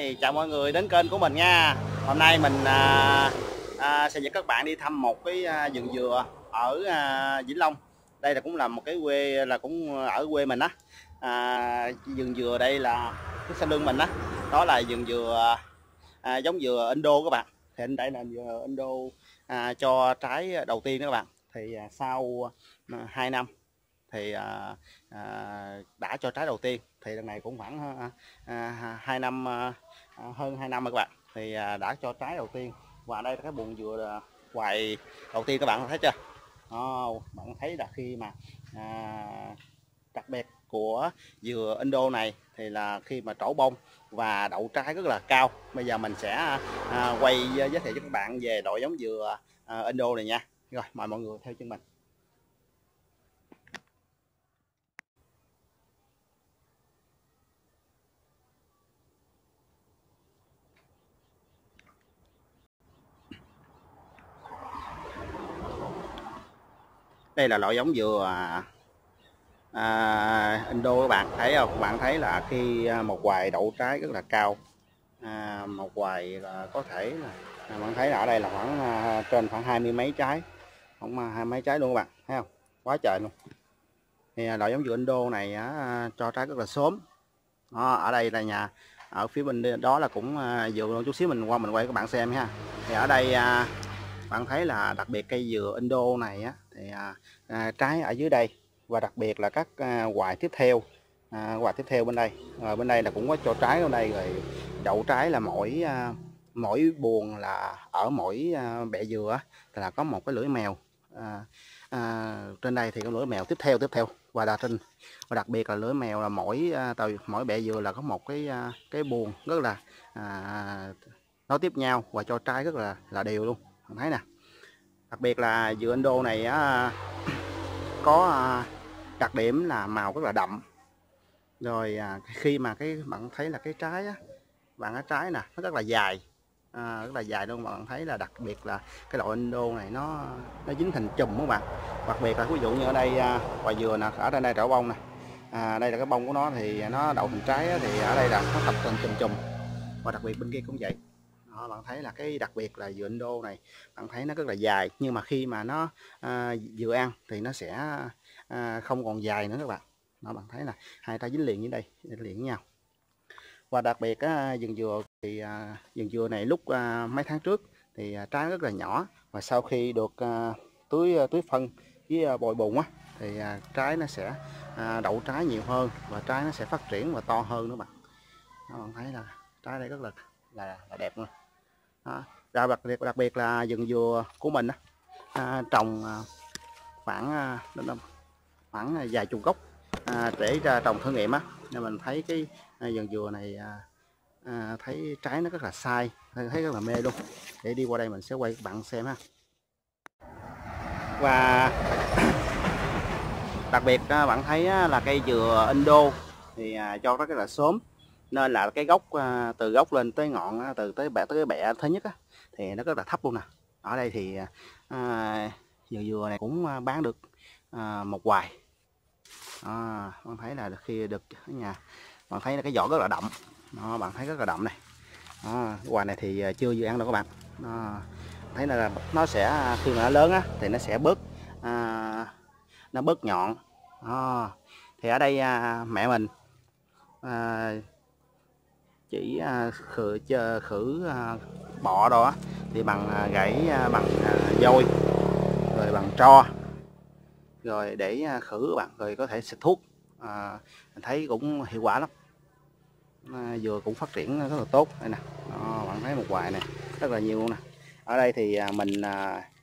Hi, chào mọi người đến kênh của mình nha. Hôm nay mình à, à, sẽ dẫn các bạn đi thăm một cái à, vườn dừa ở à, Vĩnh Long. Đây là cũng là một cái quê là cũng ở quê mình á. À, Vườn dừa đây là cái sau lưng mình á. Đó là vườn dừa à, giống dừa Indo các bạn. Thì đây là dừa Indo à, cho trái đầu tiên đó các bạn. Thì à, sau à, 2 năm thì à, à, đã cho trái đầu tiên. Thì lần này cũng khoảng à, à, 2 năm à, hơn 2 năm rồi các bạn. Thì à, đã cho trái đầu tiên. Và đây là cái buồn dừa à, hoài đầu tiên các bạn thấy chưa? Oh, bạn thấy là khi mà à, đặc biệt của dừa Indo này thì là khi mà trổ bông và đậu trái rất là cao. Bây giờ mình sẽ à, quay à, giới thiệu cho các bạn về đội giống dừa à, Indo này nha. Rồi mời mọi người theo chân mình. Đây là loại giống dừa à, Indo các bạn thấy không? Các bạn thấy là khi à, một hoài đậu trái rất là cao à, một hoài là có thể là à, bạn thấy là ở đây là khoảng à, trên khoảng hai mươi mấy trái không mà hai mấy trái luôn các bạn thấy không? Quá trời luôn. Thì à, loại giống dừa Indo này à, cho trái rất là sớm. Đó, ở đây là nhà ở phía bên đó là cũng à, dừa luôn. Chút xíu mình qua mình quay các bạn xem ha. Thì ở đây à, bạn thấy là đặc biệt cây dừa Indo này á, thì à, à, trái ở dưới đây và đặc biệt là các à, hoài tiếp theo à, hoài tiếp theo bên đây. Rồi bên đây là cũng có cho trái ở đây rồi đậu trái là mỗi à, mỗi buồn là ở mỗi à, bẹ dừa là có một cái lưỡi mèo. À, à, trên đây thì có lưỡi mèo tiếp theo tiếp theo và đặc trên và đặc biệt là lưỡi mèo là mỗi à, từ mỗi bẹ dừa là có một cái à, cái buồn rất là à, nó tiếp nhau và cho trái rất là là đều luôn. Thấy nè đặc biệt là dừa Indo này á, có à, đặc điểm là màu rất là đậm. Rồi à, khi mà cái bạn thấy là cái trái á, bạn cái trái nè nó rất là dài. À, rất là dài luôn bạn thấy là đặc biệt là cái loại Indo này nó nó dính thành chùm các bạn. Đặc biệt là ví dụ như ở đây à, quả dừa nè ở đây đây trổ bông nè. À, đây là cái bông của nó thì nó đậu thành trái á, thì ở đây là nó tập thành chùm chùm. Và đặc biệt bên kia cũng vậy đó, bạn thấy là cái đặc biệt là dừa Indo này bạn thấy nó rất là dài. Nhưng mà khi mà nó à, vừa ăn thì nó sẽ à, không còn dài nữa các bạn. Đó bạn thấy là hai tay dính liền như đây dính liền với nhau. Và đặc biệt á, vườn dừa thì à, vườn dừa này lúc à, mấy tháng trước thì à, trái rất là nhỏ. Và sau khi được à, tưới à, tưới phân với à, bồi bùn á thì à, trái nó sẽ à, đậu trái nhiều hơn và trái nó sẽ phát triển và to hơn nữa bạn. Đó, bạn thấy là trái đây rất là là, là đẹp luôn. À, đó. Đặc biệt đặc biệt là vườn dừa của mình à, trồng à, khoảng à, khoảng vài chục gốc à, để ra trồng thử nghiệm á. Nên mình thấy cái vườn dừa này à, thấy trái nó rất là sai thấy rất là mê luôn. Để đi qua đây mình sẽ quay các bạn xem ha. Và đặc biệt bạn thấy là cây dừa Indo thì cho rất là sớm nên là cái gốc à, từ gốc lên tới ngọn từ tới bẹ tới cái bẹ thứ nhất á, thì nó rất là thấp luôn nè. Ở đây thì à, à dừa dừa này cũng à, bán được à, một hoài à, bạn thấy là khi được ở nhà bạn thấy là cái vỏ rất là đậm. Đó, bạn thấy rất là đậm này. Đó, cái hoài này thì chưa dự ăn đâu các bạn. Đó, thấy là nó sẽ khi mà nó lớn á thì nó sẽ bớt à, nó bớt nhọn. Đó. thì ở đây à, mẹ mình à, chỉ à, khử chờ khử à, bọ đó thì bằng à, gãy bằng dôi rồi bằng tro rồi để khử bạn rồi có thể xịt thuốc. À, mình thấy cũng hiệu quả lắm. À, dừa cũng phát triển rất là tốt. Đây nè Đó, bạn thấy một hoài này rất là nhiều luôn nè. Ở đây thì mình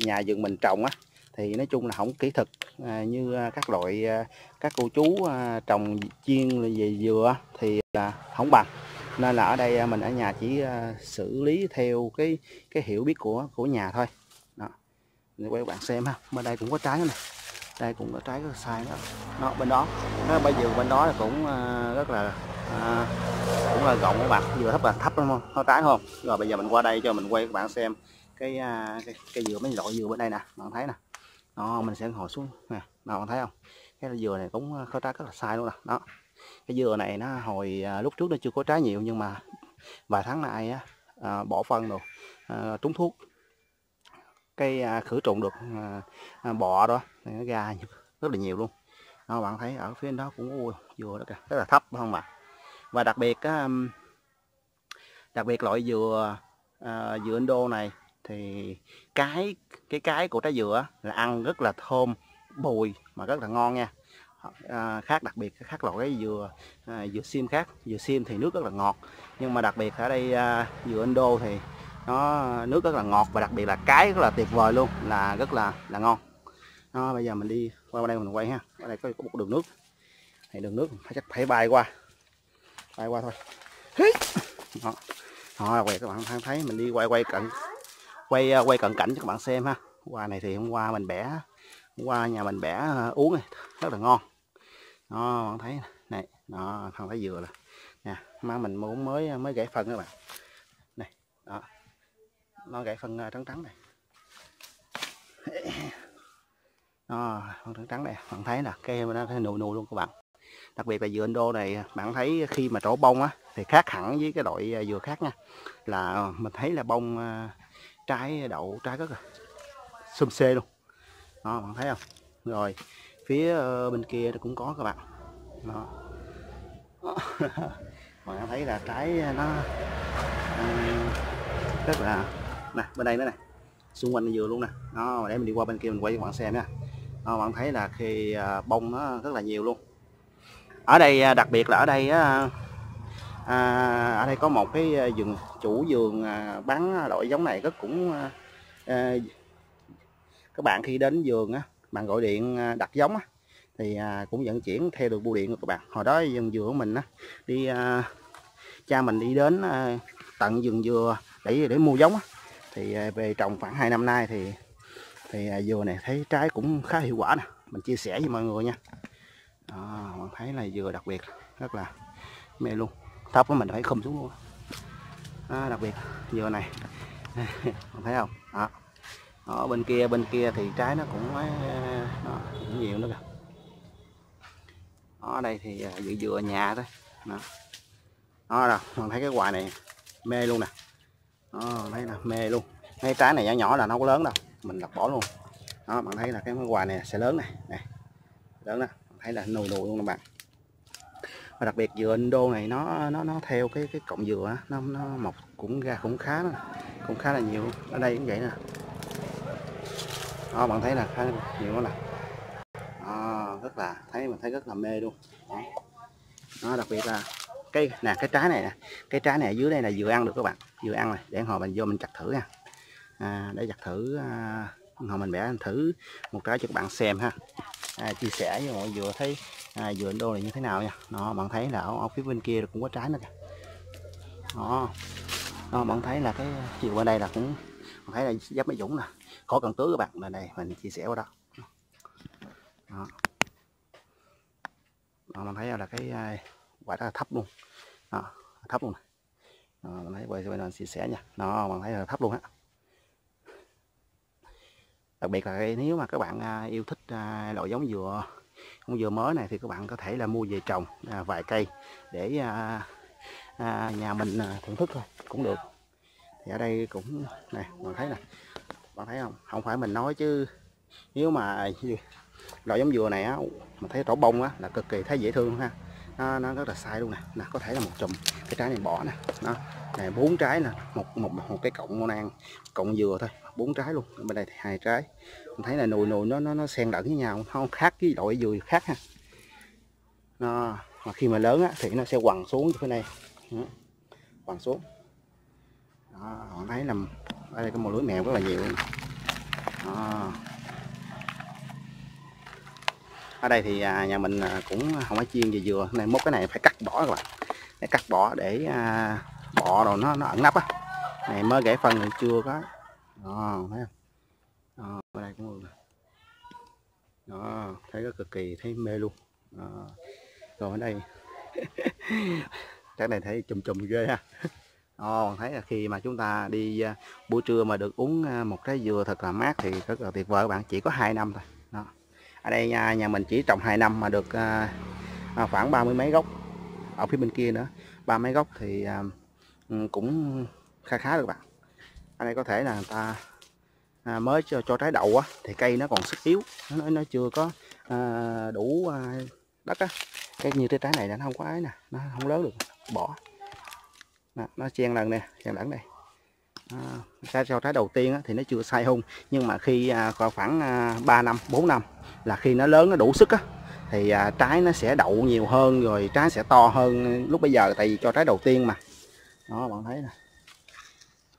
nhà vườn mình trồng á thì nói chung là không kỹ thuật à, như các loại các cô chú à, trồng chiên về dừa thì à, không bằng nên là ở đây à, mình ở nhà chỉ à, xử lý theo cái cái hiểu biết của của nhà thôi. Đó. Để quay các bạn xem ha. Bên đây cũng có trái này đây cũng có trái có sai đó nó bên đó. Nó bây giờ bên đó là cũng à, rất là à, cũng là rộng các bạn. Dừa thấp là thấp đúng không? Có trái không? Rồi bây giờ mình qua đây cho mình quay các bạn xem cái cái, cái dừa mấy loại dừa bên đây nè. Bạn thấy nè. Đó mình sẽ ngồi xuống nè. Bạn thấy không? Cái dừa này cũng có trái rất là sai luôn nè. Đó cái dừa này nó hồi à, lúc trước nó chưa có trái nhiều nhưng mà vài tháng nay á à, bỏ phân rồi à, trúng thuốc. Cái à, khử trùng được à, à, bọ đó nó ra rất là nhiều luôn. Đó, bạn thấy ở phía đó cũng ui, dừa đó kìa rất là thấp không ạ và đặc biệt á, đặc biệt loại dừa à, dừa Indo này thì cái cái cái của trái dừa là ăn rất là thơm bùi mà rất là ngon nha à, khác đặc biệt khác loại cái dừa à, dừa sim khác. Dừa sim thì nước rất là ngọt nhưng mà đặc biệt ở đây à, dừa Indo thì nó nước rất là ngọt và đặc biệt là cái rất là tuyệt vời luôn là rất là là ngon. Đó, bây giờ mình đi qua đây mình quay ha. Ở đây có, có một đường nước. Thì đường nước phải chắc phải bay qua bay qua thôi. Đó, đó quay các bạn thấy mình đi quay quay cận quay à, quay cận cảnh cho các bạn xem ha. Qua này thì hôm qua mình bẻ hôm qua nhà mình bẻ à, uống này rất là ngon nó bạn thấy này nó không phải dừa rồi nè mà mình muốn mới mới gãy phân các bạn. Này đó. Nó gãy phân ờ, trắng trắng này. Đó, phân trắng trắng này. Bạn thấy nè cây nó nụ nụ luôn các bạn. Đặc biệt là dừa Indo này bạn thấy khi mà trổ bông á thì khác hẳn với cái loại ờ, dừa khác nha. Là ờ, mình thấy là bông trái đậu trái rất là xum xê luôn. Đó bạn thấy không? Rồi phía ờ, bên kia cũng có các bạn. Đó. Người thấy là trái nó ờ, rất là nè bên đây nữa này xung quanh dừa luôn nè. Đó để mình đi qua bên kia mình quay cho bạn xem nha. Đó, bạn thấy là khi ờ, bông nó rất là nhiều luôn. Ở đây đặc biệt là ở đây á à, ở đây có một cái vườn chủ vườn bán loại giống này rất cũng à, các bạn khi đến vườn á bạn gọi điện à, đặt giống á thì à, cũng vận chuyển theo được bưu điện của các bạn. Hồi đó vườn dừa của mình á đi à, cha mình đi đến tận vườn dừa để để mua giống á. Thì về trồng khoảng 2 năm nay thì thì dừa này thấy trái cũng khá hiệu quả nè. Mình chia sẻ với mọi người nha. Đó, bạn thấy là dừa đặc biệt rất là mê luôn. Thấp của mình phải khum xuống luôn đó, đặc biệt dừa này. Bạn thấy không? Đó ở bên kia bên kia thì trái nó cũng ờ, nó cũng nhiều nữa kìa. Ở đây thì ờ, dự dừa nhà thôi. Đó, đó rồi còn thấy cái hoài này mê luôn nè. Đó, thấy nè mê luôn. Mấy trái này nhỏ nhỏ là nó có lớn đâu. Mình đặt bỏ luôn. Đó bạn thấy là cái hoài này sẽ lớn này này lớn nè thấy là nù nù luôn các bạn. Và đặc biệt dừa Indo này nó nó nó theo cái cái cọng dừa nó nó mọc cũng ra cũng khá đó, cũng khá là nhiều. Ở đây cũng vậy nè đó bạn thấy là khá nhiều lắm, nè. Đó, rất là thấy mình thấy rất là mê luôn. Đó, đó đặc biệt là cái nè cái trái này nè. Cái trái này ở dưới đây là vừa ăn được các bạn. Vừa ăn này để hồi mình vô mình chặt thử nha. À, để chặt thử à, hồi mình bẻ thử một trái cho các bạn xem ha. À, chia sẻ với mọi người thấy à, vừa đô này như thế nào nha. Nó bạn thấy là ở, ở phía bên kia cũng có trái nữa kìa. Đó, đó bạn thấy là cái chiều bên đây là cũng bạn thấy là giáp mấy dũng nè khó cần tưới các bạn là này mình chia sẻ qua đó. Đó. đó thấy là cái à, quả rất là thấp luôn. Đó, thấp luôn này. Đó, mình thấy quay mình chia sẻ nha. Nó mình thấy là thấp luôn á. Đặc biệt là nếu mà các bạn à, yêu thích à, loại giống dừa giống dừa mới này thì các bạn có thể là mua về trồng vài cây để nhà mình thưởng thức thôi cũng được. Thì ở đây cũng này mình thấy này bạn thấy không? Không phải mình nói chứ. Nếu mà loại giống dừa này á mà thấy trổ bông á là cực kỳ thấy dễ thương ha. Nó, nó rất là sai luôn nè. Nè có thể là một chùm. Cái trái này bỏ nè. Nó này bốn trái nè. Một một một cái cọng ngon nang cọng dừa thôi. Bốn trái luôn. Bên đây thì hai trái. Mình thấy là nùi nùi nó nó nó xen lẫn với nhau. Không khác với loại dừa khác ha. Nó mà khi mà lớn á, thì nó sẽ quằn xuống như thế này quằn xuống. Đó, bạn thấy là ở đây có một lưới mèo rất là nhiều à. ở đây thì à, nhà mình à, cũng không phải chiên về dừa này mốt cái này phải cắt bỏ các bạn. Để cắt bỏ để bỏ bọ rồi nó nó ẩn nấp á. Này mới gãy phân thì chưa có. Đó thấy không? Đó, ở đây cũng được đó thấy rất cực kỳ thấy mê luôn. Đó. rồi ở đây. Cái này thấy chùm chùm ghê ha. Ờ, Ồ, thấy là khi mà chúng ta đi à, buổi trưa mà được uống à, một trái dừa thật là mát thì rất là tuyệt vời các bạn chỉ có 2 năm thôi. Đó. ở đây nhà, nhà mình chỉ trồng 2 năm mà được à, khoảng ba mươi mấy gốc. Ở phía bên kia nữa ba mấy gốc thì ừ, cũng khá khá được bạn. Ở đây có thể là người ta à, mới cho, cho trái đậu á thì cây nó còn sức yếu nó nó chưa có à, đủ à, đất á. Cái như cái trái này là nó không có ấy nè nó không lớn được bỏ đó, nó chen lần nè chen lẫn đây. À, sau trái đầu tiên á, thì nó chưa sai hung nhưng mà khi à, khoảng à, 3 năm 4 năm là khi nó lớn nó đủ sức á thì à, trái nó sẽ đậu nhiều hơn rồi trái sẽ to hơn lúc bây giờ tại vì cho trái đầu tiên mà. Đó bạn thấy nè.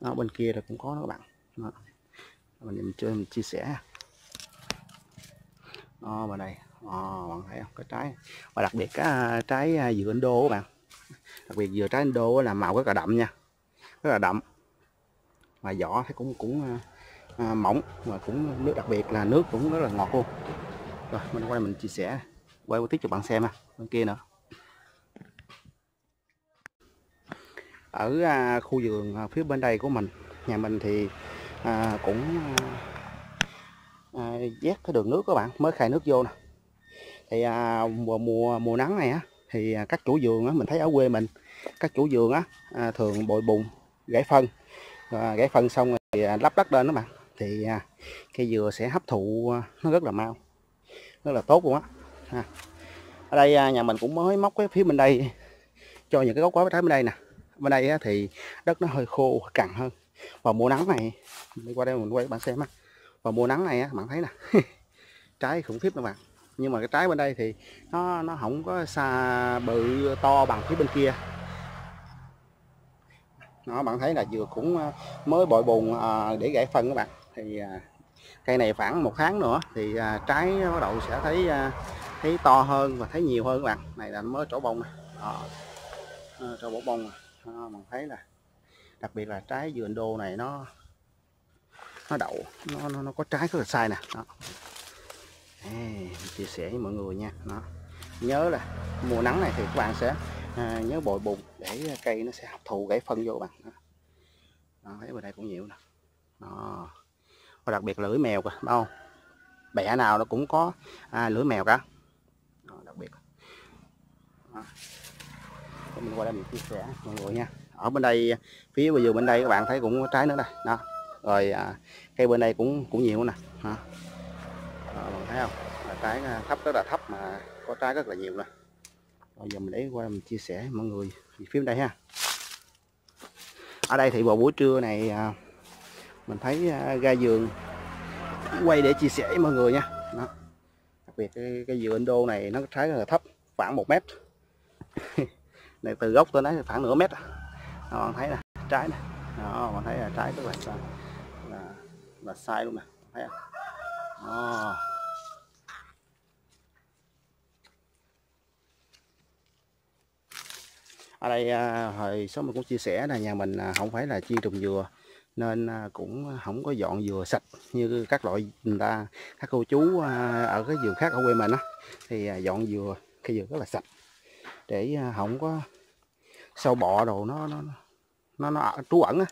Đó, bên kia là cũng có đó các bạn. Đó. mình chơi mình chia sẻ đó bên đây. Đó, bạn thấy không? Cái trái. Và đặc biệt cái trái à, dừa Indo các bạn đặc biệt dừa trái Indo là màu rất là đậm nha rất là đậm. Và vỏ thấy cũng cũng à, à, mỏng và cũng nước đặc biệt là nước cũng rất là ngọt luôn. Rồi mình quay mình chia sẻ quay tiếp cho bạn xem ha bên kia nữa. Ở à, khu vườn à, phía bên đây của mình nhà mình thì à, cũng à, à vét cái đường nước các bạn mới khai nước vô nè. Thì à, mùa mùa mùa nắng này á thì à, các chủ vườn á mình thấy ở quê mình các chủ vườn á à, thường bội bùn gãy phân. À, gãy phân xong rồi à, lắp đất lên đó bạn. Thì à, cây dừa sẽ hấp thụ à, nó rất là mau rất là tốt luôn á. À. ở đây à, nhà mình cũng mới móc cái phía bên đây cho những cái gốc quá trái bên đây nè. Bên đây á, thì đất nó hơi khô cằn hơn. Vào mùa nắng này đi qua đây mình quay bạn xem á. Vào mùa nắng này á bạn thấy nè trái khủng khiếp các bạn nhưng mà cái trái bên đây thì nó nó không có xa bự to bằng phía bên kia. Nó bạn thấy là vừa cũng ờ, mới bội bùn à, ờ, để gãy phân các bạn. Thì à, cây này khoảng một tháng nữa thì trái bắt đầu sẽ thấy thấy to hơn và thấy nhiều hơn các bạn. Này là mới trổ bông này đó. trổ bổ bông đó, bạn thấy là đặc biệt là trái dừa đô này nó nó đậu nó nó, nó có trái rất là sai nè. Đó. Ê, chia sẻ với mọi người nha. Nó nhớ là mùa nắng này thì các bạn sẽ à, nhớ bồi bùn để cây nó sẽ hấp thụ gãy phân vô bạn. Đó. thấy bên đây cũng nhiều nè. Đó. Và đặc biệt lưỡi mèo kìa đâu bẻ nào nó cũng có à, lưỡi mèo cả. Đó, đặc biệt. Đó. mình qua đây mình chia sẻ mọi người nha. Ở bên đây phía bây giờ bên đây các bạn thấy cũng có trái nữa đây. Đó. Rồi à, cây bên đây cũng cũng nhiều nè đó. Bạn thấy không? Là trái ờ, thấp rất là thấp mà có trái rất là nhiều nè. Bây giờ mình lấy qua mình chia sẻ mọi người phim đây ha. Ở đây thì vào buổi trưa này ờ, mình thấy ga giường quay để chia sẻ với mọi người nha. Đó. đặc biệt cái, cái dừa Indo này nó trái rất là thấp khoảng một mét. Này từ gốc tới đấy khoảng nửa mét đó, bạn thấy nè trái này đó bạn thấy là trái rất là là là sai luôn nè thấy không? À. ở đây hồi số mình cũng chia sẻ là nhà mình không phải là chuyên trồng dừa nên cũng không có dọn dừa sạch như các loại người ta các cô chú ở cái vườn khác ở quê mình á thì dọn dừa cây dừa rất là sạch để không có sâu bọ đồ nó nó nó nó trú ẩn á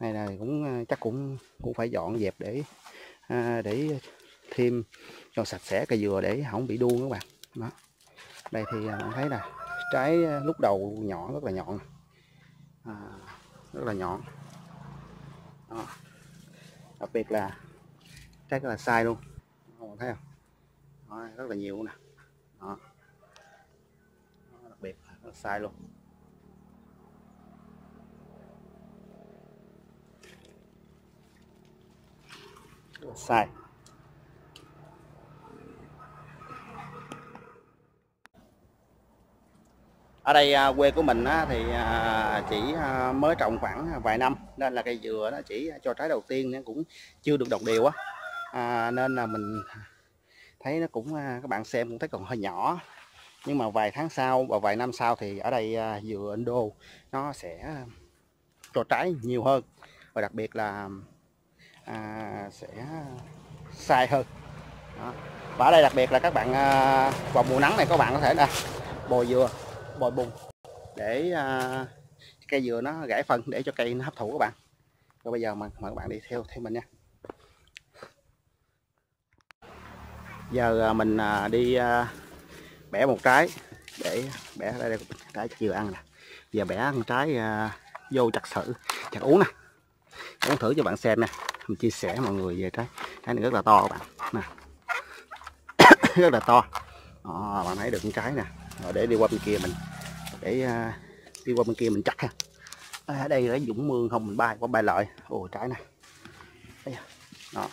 này này cũng chắc cũng cũng phải dọn dẹp để À, để thêm cho sạch sẽ cây dừa để không bị đuông các bạn. Đó. Đây thì à, bạn thấy là trái lúc đầu nhỏ rất là nhọn à, rất là nhọn. Đó. đặc biệt là trái rất là sai luôn. Bạn thấy không? Đó, rất là nhiều nè. Đó. đó đặc biệt là rất là sai luôn. Sai. Ở đây à, quê của mình thì à, chỉ à, mới trồng khoảng vài năm nên là cây dừa nó chỉ cho trái đầu tiên nó cũng chưa được đồng đều á. À, nên là mình thấy nó cũng các bạn xem cũng thấy còn hơi nhỏ. Nhưng mà vài tháng sau và vài năm sau thì ở đây dừa Indo nó sẽ cho trái nhiều hơn. Và đặc biệt là à, sẽ sai hơn. Đó. và ở đây đặc biệt là các bạn à, vào mùa nắng này các bạn có thể là bồi dừa bồi bùn để à, cây dừa nó gãy phân để cho cây nó hấp thụ các bạn. Rồi bây giờ mời, mời các bạn đi theo theo mình nha. Giờ à, mình à, đi bẻ một trái để bẻ đây đây trái dừa ăn nè. Giờ bẻ một trái vô chặt thử chặt uống nè. Uống thử cho bạn xem nè mình chia sẻ mọi người về trái trái này rất là to các bạn. Nè. Rất là to. Đó, bạn thấy được cái trái nè. Rồi để đi qua bên kia mình để uh, đi qua bên kia mình chắc ha. À, ở đây là dũng mương không mình bay qua bay lợi. Ồ trái này à. đó.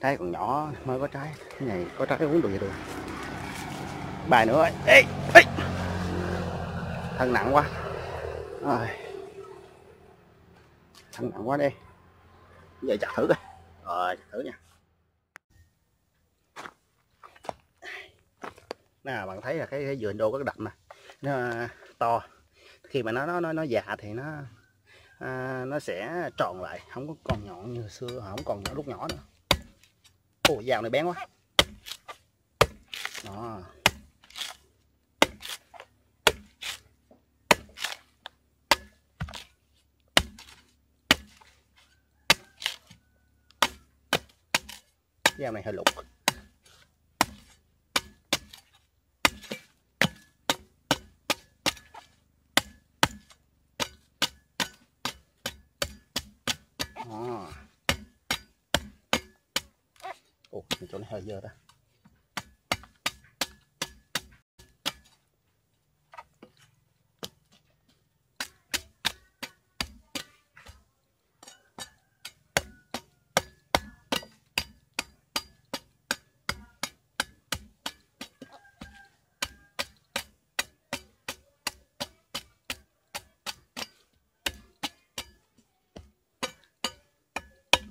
Trái còn nhỏ mới có trái. Cái này có trái uống được vậy được bài nữa ơi. Ê, ê. thân nặng quá. Rồi. Thân nặng quá đây giờ chặt thử coi. Rồi chặt thử nha. Nè bạn thấy là cái, cái vườn đô có đậm nè nó à, to. Khi mà nó nó nó, nó già thì nó à, nó sẽ tròn lại không có còn nhọn như xưa không còn nhỏ lúc nhỏ nữa. Ồ dao này bén quá. Đó. Dạ, dao này hơi lục ồ ờ. chỗ này hơi dơ ta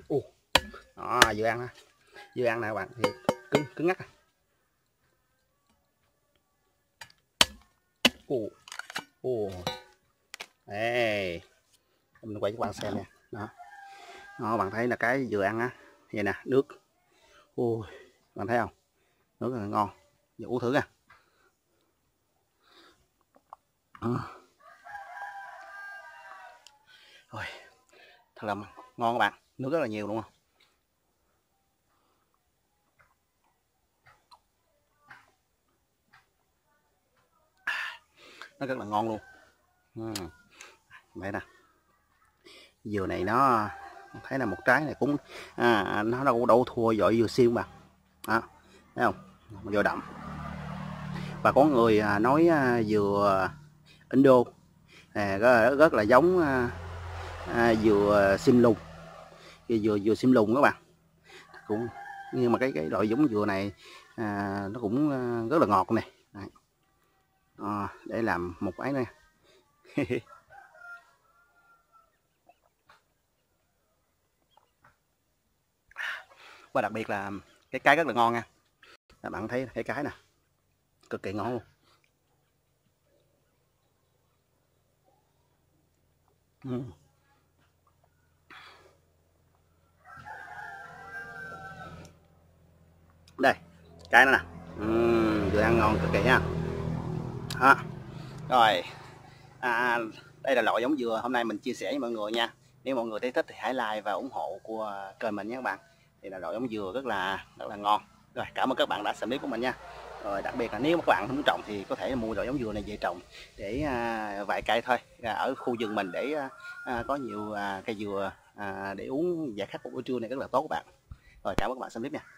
Ồ, đó, vừa ăn ha vừa ăn nè các bạn. Thì cứng cứng ngắt. Ồ ồ. Đây mình quay cho các bạn xem nè, đó. Đó bạn thấy là cái vừa ăn á vậy nè nước. Ôi bạn thấy không? Nước là ngon. Giờ uống thử nha. À. rồi thật là ngon các bạn. Nước rất là nhiều đúng không nó rất là ngon luôn. Ừ. Vậy nè. Dừa này nó thấy là một trái này cũng à, nó đâu đâu thua giỏi dừa xiêm mà. À, thấy không? Dừa đậm. Và có người à, nói à, dừa Indo. À, rất, rất là giống à, à dừa sim lùng. Dừa dừa sim lùng các bạn. Cũng nhưng mà cái cái loại giống dừa này à, nó cũng rất là ngọt này à, để làm một cái này. Và đặc biệt là cái cái rất là ngon nha. Các bạn thấy cái cái nè cực kỳ ngon luôn. Uhm. đây cái nó nè. Uhm, vừa ăn ngon cực kỳ nha đó. rồi. À, à, đây là loại giống dừa. Hôm nay mình chia sẻ với mọi người nha. Nếu mọi người thấy thích thì hãy like và ủng hộ của kênh mình nhé các bạn. Thì là loại giống dừa rất là rất là ngon. Rồi cảm ơn các bạn đã xem clip của mình nha. Rồi đặc biệt là nếu các bạn muốn trồng thì có thể mua loại giống dừa này về trồng để à, vài cây thôi. À, ở khu vườn mình để à, à, có nhiều à, cây dừa à, để uống giải khát một buổi trưa này rất là tốt các bạn. Rồi cảm ơn các bạn xem clip nha.